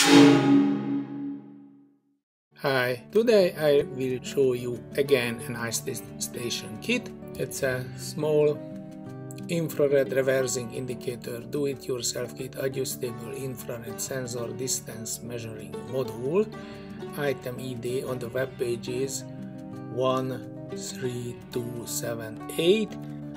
Hi, today I will show you again an ice station kit. It's a small infrared reversing indicator do-it-yourself kit adjustable infrared sensor distance measuring module. Item ID on the web page is 13278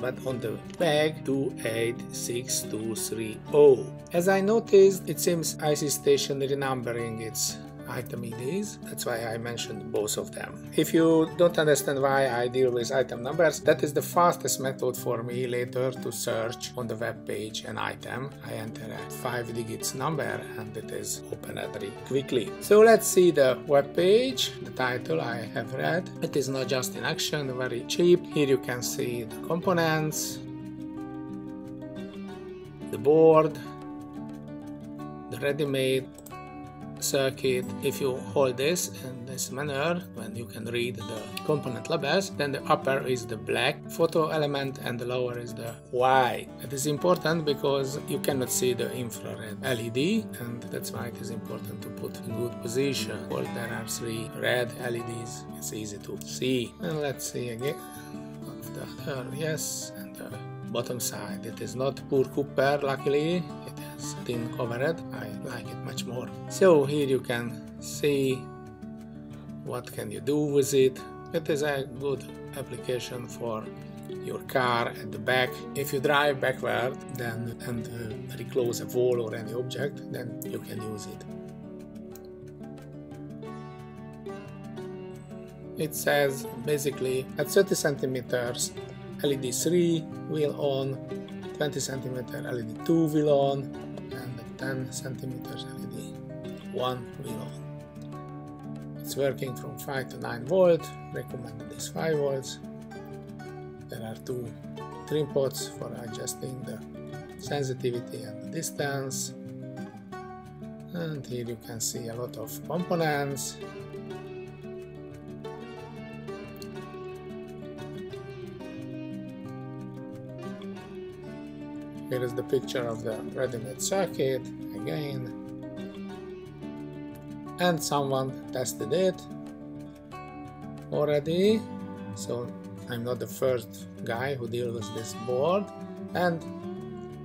but on the back 286230. As I noticed, it seems IC station renumbering its item IDs. That's why I mentioned both of them. If you don't understand why I deal with item numbers, that is the fastest method for me later to search on the web page an item. I enter a 5 digits number and it is opened very quickly. So let's see the web page. The title I have read. It is not just in action, very cheap. Here you can see the components, the board, the ready-made circuit if you hold this in this manner when you can read the component labels then the upper is the black photo element and the lower is the white. It is important because you cannot see the infrared LED and that's why it is important to put in good position. Or there are three red LEDs it's easy to see. And let's see again. The other yes and the bottom side. It is not pure copper luckily thin covered. I like it much more. So here you can see what can you do with it. It is a good application for your car at the back. If you drive backward then and uh, very close a wall or any object then you can use it. It says basically at 30 centimeters LED 3 will on 20 centimeter LED 2 will on 10 centimeters LED, one on. It's working from 5 to 9 volt, recommended is 5 volts. There are two trim pots for adjusting the sensitivity and the distance. And here you can see a lot of components Here is the picture of the ready-made circuit again. And someone tested it already. So I'm not the first guy who deals with this board. And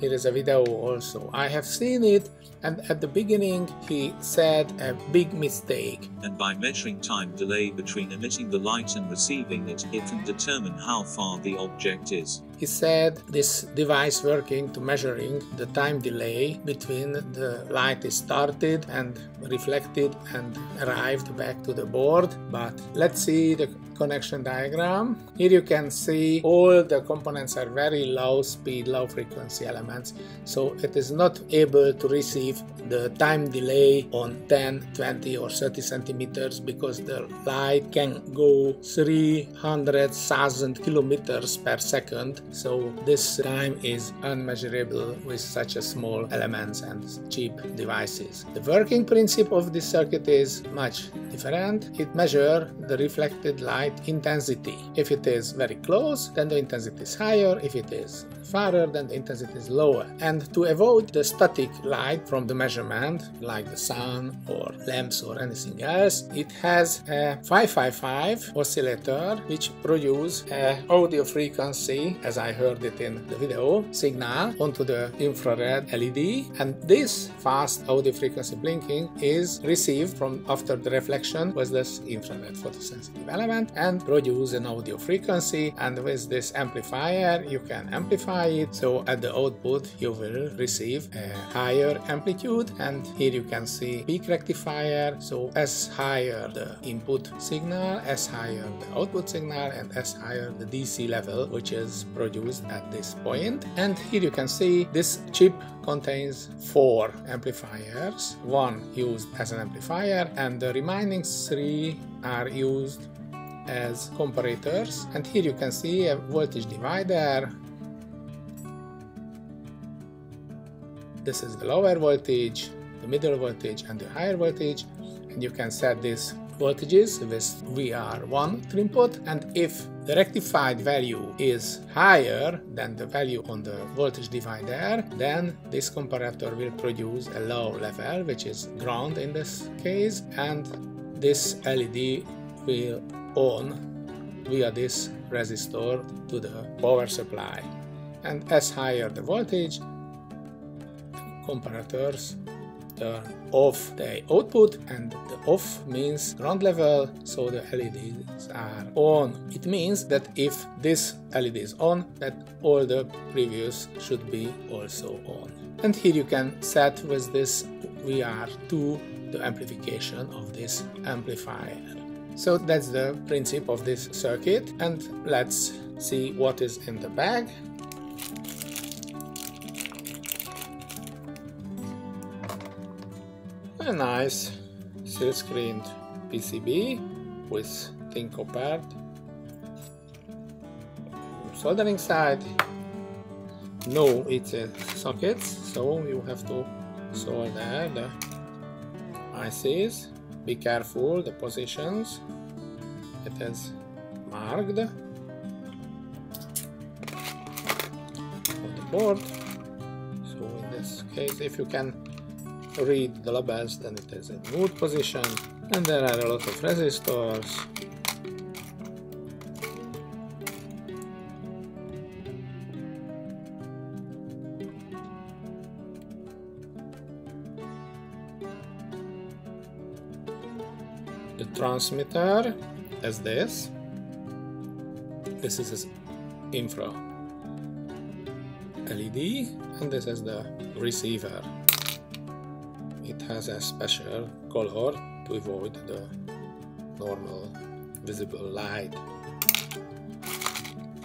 here is a video also. I have seen it and at the beginning he said a big mistake. And by measuring time delay between emitting the light and receiving it, it can determine how far the object is. He said this device working to measuring the time delay between the light is started and reflected and arrived back to the board. But let's see the connection diagram. Here you can see all the components are very low speed, low frequency elements. So it is not able to receive the time delay on 10, 20 or 30 centimeters because the light can go 300,000 kilometers per second so this time is unmeasurable with such a small elements and cheap devices. The working principle of this circuit is much different. It measures the reflected light intensity. If it is very close, then the intensity is higher. If it is farther, then the intensity is lower. And to avoid the static light from the measurement, like the sun or lamps or anything else, it has a 555 oscillator which produces audio frequency, as I heard it in the video, signal onto the infrared LED. And this fast audio frequency blinking is received from after the reflection with this infrared photosensitive element and produce an audio frequency. And with this amplifier, you can amplify it so at the output you will receive a higher amplitude and here you can see peak rectifier so as higher the input signal as higher the output signal and as higher the DC level which is produced at this point. And here you can see this chip contains four amplifiers. One used as an amplifier and the remaining three are used as comparators. And here you can see a voltage divider. This is the lower voltage, the middle voltage and the higher voltage. And you can set these voltages with VR1 trim pot. And if the rectified value is higher than the value on the voltage divider, then this comparator will produce a low level, which is ground in this case, and this LED will on via this resistor to the power supply. And as higher the voltage, comparators turn off the output and the off means ground level so the LEDs are on. It means that if this LED is on that all the previous should be also on. And here you can set with this VR2 the amplification of this amplifier. So that's the principle of this circuit and let's see what is in the bag. A nice silk-screened PCB with thin copper soldering side. No, it's a socket, so you have to solder the ICs. Be careful the positions. It is marked on the board. So in this case, if you can read the labels then it is in good position and there are a lot of resistors. The transmitter is this. This is infra LED and this is the receiver has a special color to avoid the normal visible light.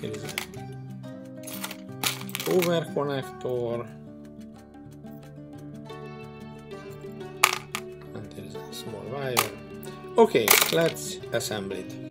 Here is a over connector and there is a small wire. Okay, let's assemble it.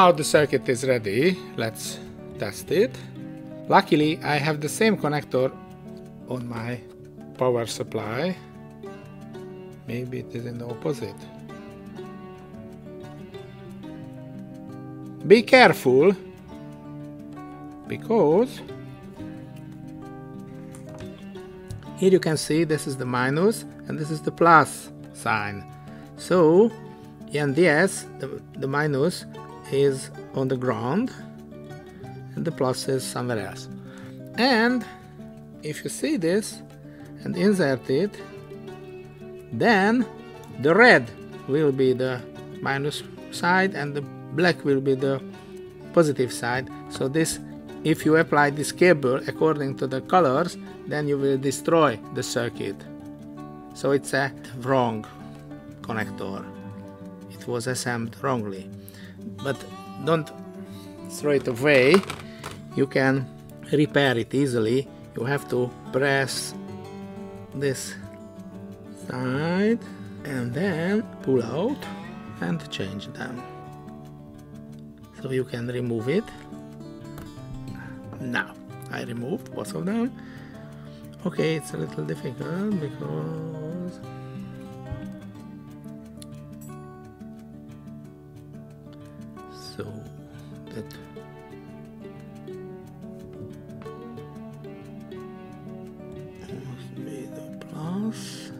Now the circuit is ready, let's test it. Luckily I have the same connector on my power supply. Maybe it is in the opposite. Be careful because here you can see this is the minus and this is the plus sign so in this the, the minus is on the ground and the plus is somewhere else. And if you see this and insert it then the red will be the minus side and the black will be the positive side. So this if you apply this cable according to the colors then you will destroy the circuit. So it's a wrong connector. It was assembled wrongly but don't throw it away. You can repair it easily. You have to press this side and then pull out and change them. So you can remove it. Now I removed both of them. Okay it's a little difficult because so that. Must be the plus.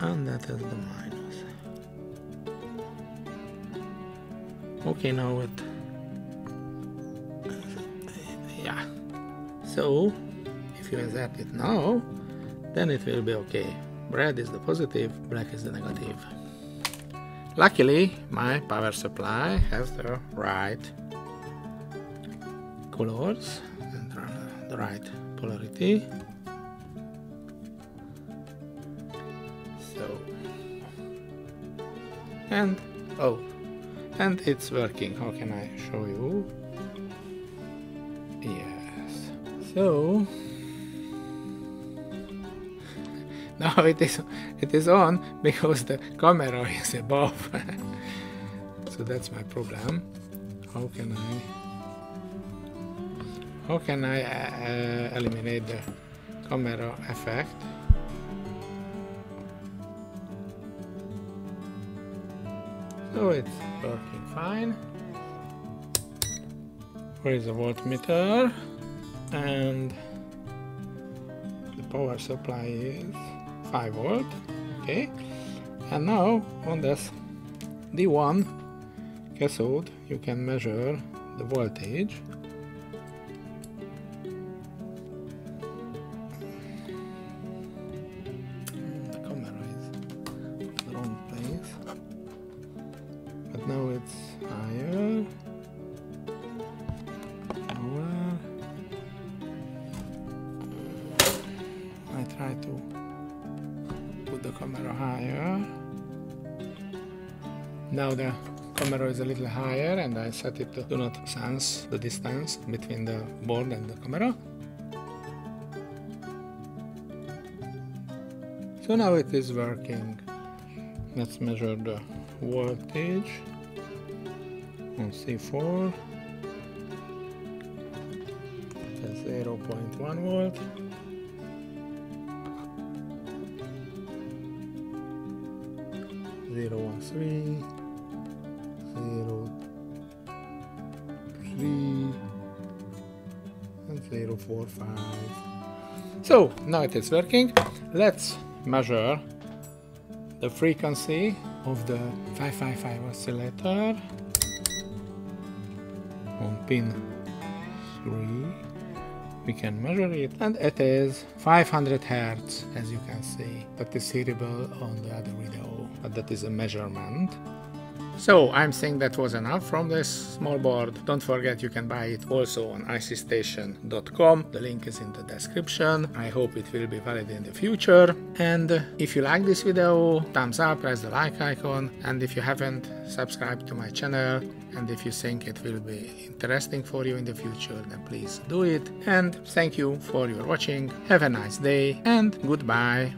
And that is the minus. Okay now it yeah. So if you insert it now then it will be okay. Red is the positive black is the negative luckily my power supply has the right colors and the right polarity. So and oh and it's working. How can I show you? Yes. So now it is it is on because the camera is above. So that's my problem. How can I how can I uh, eliminate the camera effect? So it's working fine. Where is the voltmeter? And the power supply is 5 volt okay? And now on this D1 cathode you can measure the voltage now the camera is a little higher and I set it to do not sense the distance between the board and the camera. So now it is working. Let's measure the voltage on C4 that's 0.1 volt. Zero one three Zero four five. So now it is working. Let's measure the frequency of the 555 oscillator on pin 3. We can measure it and it is 500 Hz as you can see. That is hearable on the other video, but that is a measurement so I'm saying that was enough from this small board. Don't forget you can buy it also on icstation.com. The link is in the description. I hope it will be valid in the future. And if you like this video, thumbs up, press the like icon. And if you haven't, subscribe to my channel. And if you think it will be interesting for you in the future, then please do it. And thank you for your watching. Have a nice day and goodbye.